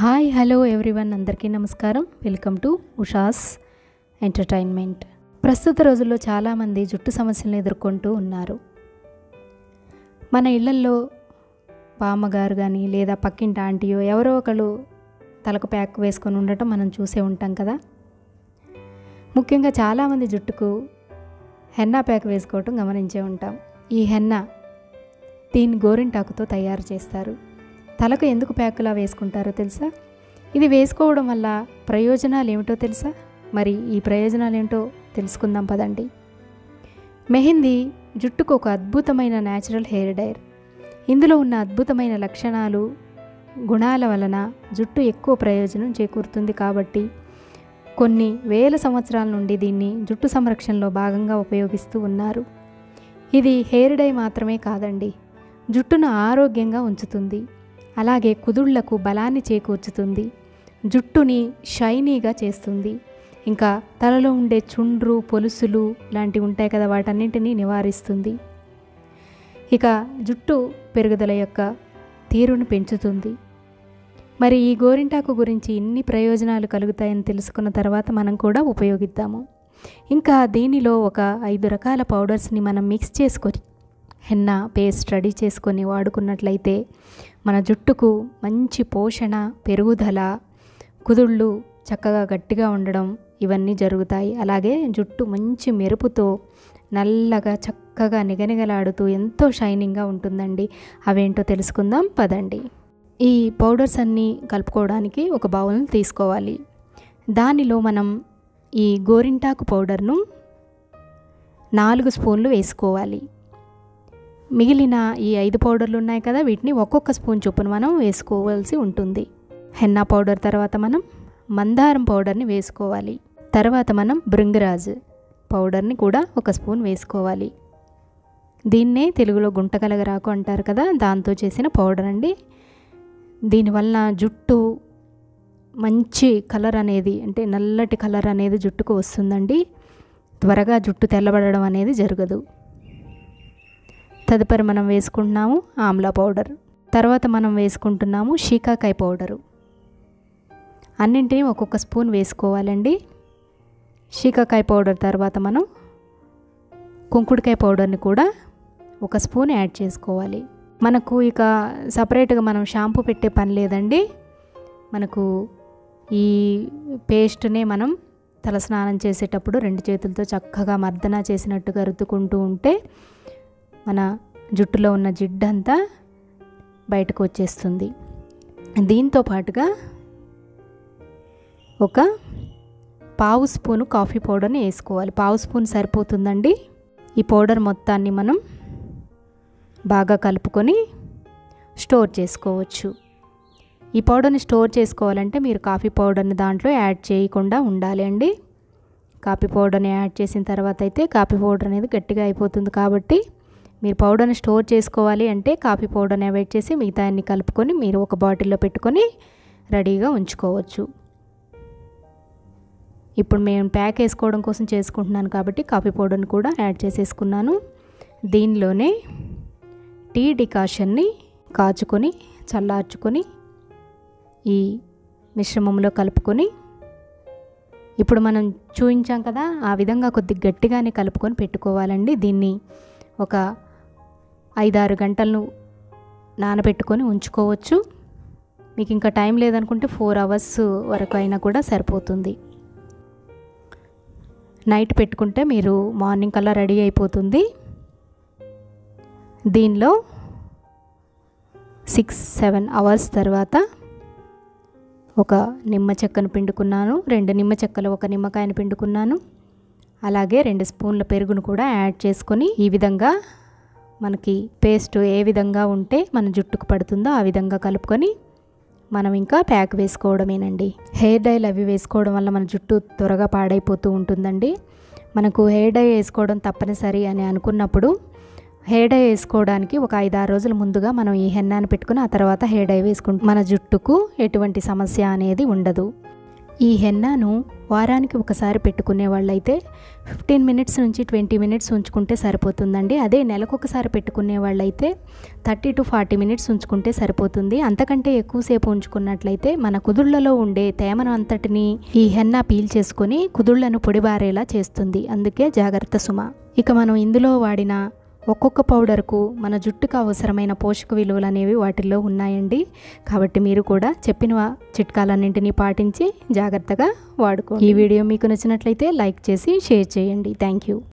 Hi hello everyone. అందరికీ నమస్కారం. Welcome to Usha's entertainment. ప్రస్తుత రోజుల్లో చాలామంది జుట్టు సమస్యలను ఎదుర్కొంటూ ఉన్నారు. మన ఇళ్ళల్లో బామ్మగారు కానీ లేదా పక్కింటి ఆంటీయో ఎవరో ఒకళ్ళు తలకు ప్యాక్ వేసుకొని ఉండటం మనం చూసే ఉంటాం కదా. ముఖ్యంగా చాలామంది జుట్టుకు హెన్నా ప్యాక్ వేసుకోవటం గమనించే ఉంటాం. ఈ హెన్నా దీన్ని గోరింటాకుతో తయారు చేస్తారు. తలకు ఎందుకు ప్యాకులా వేసుకుంటారో తెలుసా? ఇది వేసుకోవడం వల్ల ప్రయోజనాలు ఏమిటో తెలుసా? మరి ఈ ప్రయోజనాలు ఏంటో తెలుసుకుందాం పదండి. మెహందీ జుట్టుకు ఒక అద్భుతమైన న్యాచురల్ హెయిర్ డైర్ ఇందులో ఉన్న అద్భుతమైన లక్షణాలు గుణాల వలన జుట్టు ఎక్కువ ప్రయోజనం చేకూరుతుంది కాబట్టి కొన్ని వేల సంవత్సరాల నుండి దీన్ని జుట్టు సంరక్షణలో భాగంగా ఉపయోగిస్తూ ఉన్నారు. ఇది హెయిర్ డై మాత్రమే కాదండి జుట్టును ఆరోగ్యంగా ఉంచుతుంది. అలాగే కుదుళ్ళకు బలాన్ని చేకూర్చుతుంది. జుట్టుని షైనీగా చేస్తుంది. ఇంకా తలలో ఉండే చుండ్రు పొలుసులు లాంటివి ఉంటాయి కదా వాటన్నింటినీ నివారిస్తుంది. ఇక జుట్టు పెరుగుదల యొక్క తీరును పెంచుతుంది. మరి ఈ గోరింటాకు గురించి ఇన్ని ప్రయోజనాలు కలుగుతాయని తెలుసుకున్న తర్వాత మనం కూడా ఉపయోగిద్దాము. ఇంకా దీనిలో ఒక ఐదు రకాల పౌడర్స్ని మనం మిక్స్ చేసుకొని హెన్నా పేస్ట్ రెడీ చేసుకొని వాడుకున్నట్లయితే మన జుట్టుకు మంచి పోషణ పెరుగుదల కుదుళ్ళు చక్కగా గట్టిగా ఉండడం ఇవన్నీ జరుగుతాయి. అలాగే జుట్టు మంచి మెరుపుతో నల్లగా చక్కగా నిగనిగలాడుతూ ఎంతో షైనింగ్గా ఉంటుందండి. అవేంటో తెలుసుకుందాం పదండి. ఈ పౌడర్స్ అన్నీ కలుపుకోవడానికి ఒక బౌల్ని తీసుకోవాలి. దానిలో మనం ఈ గోరింటాకు పౌడర్ను నాలుగు స్పూన్లు వేసుకోవాలి. మిగిలిన ఈ ఐదు పౌడర్లు ఉన్నాయి కదా వీటిని ఒక్కొక్క స్పూన్ చొప్పున మనం వేసుకోవాల్సి ఉంటుంది. హెన్నా పౌడర్ తర్వాత మనం మందారం పౌడర్ని వేసుకోవాలి. తర్వాత మనం బృంగరాజ్ పౌడర్ని కూడా ఒక స్పూన్ వేసుకోవాలి. దీన్నే తెలుగులో గుంటకలగరాకు అంటారు కదా దాంతో చేసిన పౌడర్ అండి. దీనివల్ల జుట్టు మంచి కలర్ అనేది అంటే నల్లటి కలర్ అనేది జుట్టుకు వస్తుందండి. త్వరగా జుట్టు తెల్లబడడం అనేది జరగదు. తదుపరి మనం వేసుకుంటున్నాము ఆమ్లా పౌడర్. తర్వాత మనం వేసుకుంటున్నాము షీకాకాయ పౌడరు. అన్నింటినీ ఒక్కొక్క స్పూన్ వేసుకోవాలండి. షీకాకాయ పౌడర్ తర్వాత మనం కుంకుడుకాయ పౌడర్ని కూడా ఒక స్పూన్ యాడ్ చేసుకోవాలి. మనకు ఇక సపరేట్గా మనం షాంపూ పెట్టే పని లేదండి. మనకు ఈ పేస్ట్నే మనం తలస్నానం చేసేటప్పుడు రెండు చేతులతో చక్కగా మర్దన చేసినట్టుగా రుద్దుకుంటూ ఉంటే మన జుట్టులో ఉన్న జిడ్డంతా బయటకు వచ్చేస్తుంది. దీంతో పాటుగా ఒక పావు స్పూను కాఫీ పౌడర్ని వేసుకోవాలి. పావు స్పూన్ సరిపోతుందండి. ఈ పౌడర్ మొత్తాన్ని మనం బాగా కలుపుకొని స్టోర్ చేసుకోవచ్చు. ఈ పౌడర్ని స్టోర్ చేసుకోవాలంటే మీరు కాఫీ పౌడర్ని దాంట్లో యాడ్ చేయకుండా ఉండాలి అండి. కాఫీ పౌడర్ని యాడ్ చేసిన తర్వాత అయితే కాఫీ పౌడర్ అనేది గట్టిగా అయిపోతుంది కాబట్టి మీరు పౌడర్ని స్టోర్ చేసుకోవాలి అంటే కాఫీ పౌడర్ని అవాయిడ్ చేసి మిగతా అన్ని కలుపుకొని మీరు ఒక బాటిల్లో పెట్టుకొని రెడీగా ఉంచుకోవచ్చు. ఇప్పుడు మేము ప్యాక్ వేసుకోవడం కోసం చేసుకుంటున్నాను కాబట్టి కాఫీ పౌడర్ని కూడా యాడ్ చేసేసుకున్నాను. దీనిలోనే టీ డికాషన్ని కాచుకొని చల్లార్చుకొని ఈ మిశ్రమంలో కలుపుకొని ఇప్పుడు మనం చూయించాం కదా ఆ విధంగా కొద్ది గట్టిగానే కలుపుకొని పెట్టుకోవాలండి. దీన్ని ఒక ఐదారు గంటలను నానబెట్టుకొని ఉంచుకోవచ్చు. మీకు ఇంకా టైం లేదనుకుంటే ఫోర్ అవర్స్ వరకు అయినా కూడా సరిపోతుంది. నైట్ పెట్టుకుంటే మీరు మార్నింగ్ కల్లా రెడీ అయిపోతుంది. దీనిలో సిక్స్ సెవెన్ అవర్స్ తర్వాత ఒక నిమ్మ చెక్కను పిండుకున్నాను. రెండు నిమ్మ చెక్కలు ఒక నిమ్మకాయను పిండుకున్నాను. అలాగే రెండు స్పూన్ల పెరుగును కూడా యాడ్ చేసుకొని ఈ విధంగా మనకి పేస్ట్ ఏ విధంగా ఉంటే మన జుట్టుకు పడుతుందో ఆ విధంగా కలుపుకొని మనం ఇంకా ప్యాక్ వేసుకోవడమేనండి. హెయిర్ డైలు అవి వేసుకోవడం వల్ల మన జుట్టు త్వరగా పాడైపోతూ ఉంటుందండి. మనకు హెయిర్ డై వేసుకోవడం తప్పనిసరి అని అనుకున్నప్పుడు హెయిర్ డై వేసుకోవడానికి ఒక ఐదు ఆరు రోజుల ముందుగా మనం ఈ హెన్నాను పెట్టుకుని ఆ తర్వాత హెయిర్ డై వేసుకుంటాం మన జుట్టుకు ఎటువంటి సమస్య అనేది ఉండదు. ఈ హెన్నాను వారానికి ఒకసారి పెట్టుకునే వాళ్ళైతే ఫిఫ్టీన్ మినిట్స్ నుంచి ట్వంటీ మినిట్స్ ఉంచుకుంటే సరిపోతుందండి. అదే నెలకొకసారి పెట్టుకునే వాళ్ళైతే థర్టీ టు ఫార్టీ మినిట్స్ ఉంచుకుంటే సరిపోతుంది. అంతకంటే ఎక్కువసేపు ఉంచుకున్నట్లయితే మన కుదుళ్ళలో ఉండే తేమను అంతటిని ఈ హెన్న పీల్ చేసుకొని కుదుళ్ళను పొడిబారేలా చేస్తుంది. అందుకే జాగ్రత్త సుమ. ఇక మనం ఇందులో వాడిన ఒక్కొక్క పౌడర్కు మన జుట్టుకు అవసరమైన పోషక విలువలు అనేవి వాటిల్లో ఉన్నాయండి. కాబట్టి మీరు కూడా చెప్పిన చిట్కాలన్నింటినీ పాటించి జాగ్రత్తగా వాడుకో ఈ వీడియో మీకు నచ్చినట్లయితే లైక్ చేసి షేర్ చేయండి. Thank you